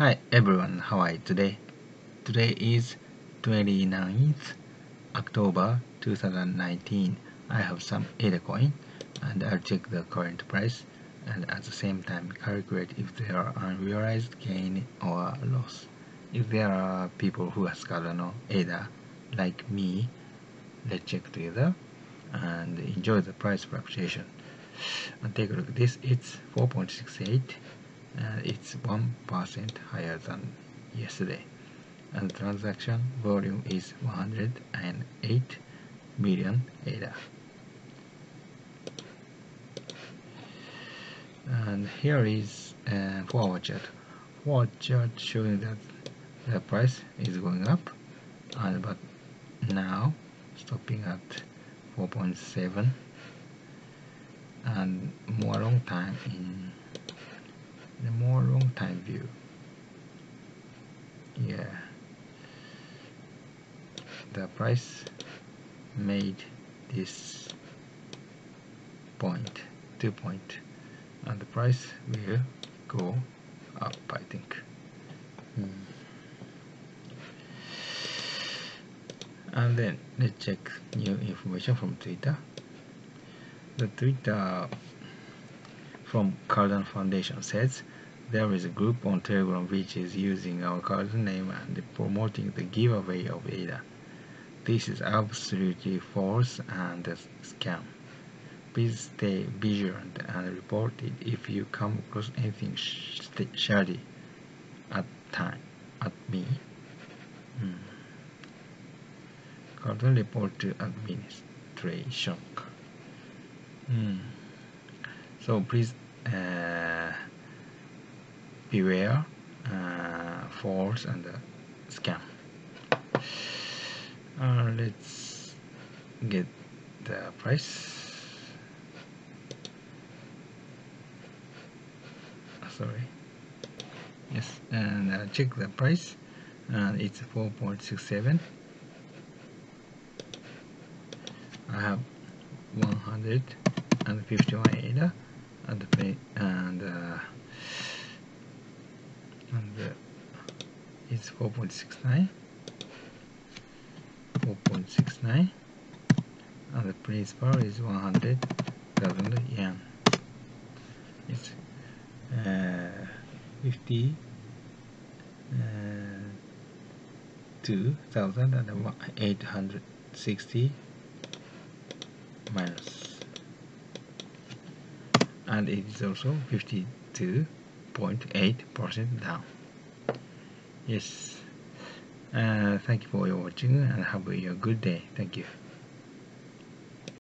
Hi everyone, how are you today? Today is 29th October 2019. I have some ADA coin and I'll check the current price and at the same time calculate if there are unrealized gain or loss. If there are people who has Cardano ADA like me, let's check together and enjoy the price fluctuation. And take a look at this, it's 4.68 and it's 1% higher than yesterday. And the transaction volume is 108 million ADA. And here is uh, forward chart forward chart showing that the price is going up and but now stopping at 4.7 and more long time in time view. Yeah. The price made this point two point and the price will go up I think. Hmm. and then let's check new information from Twitter. The Twitter from Cardano Foundation says there is a group on Telegram which is using our Cardano name and promoting the giveaway of ADA. This is absolutely false and a scam. Please stay vigilant and report it if you come across anything shady at time at me. Hmm. Cardano report to administration. Hmm. So please beware uh, false and uh, scam. Uh, let's get the price. Sorry. Yes and uh, check the price. And it's 4.67 I have 151 ADA and the and uh, and uh, it's 4.69 4.69 and the principal is 100,000 yen. It's uh, 50 uh, 2,860 minus. And it is also 52.8% down. Yes. Uh, thank you for your watching and have a good day. Thank you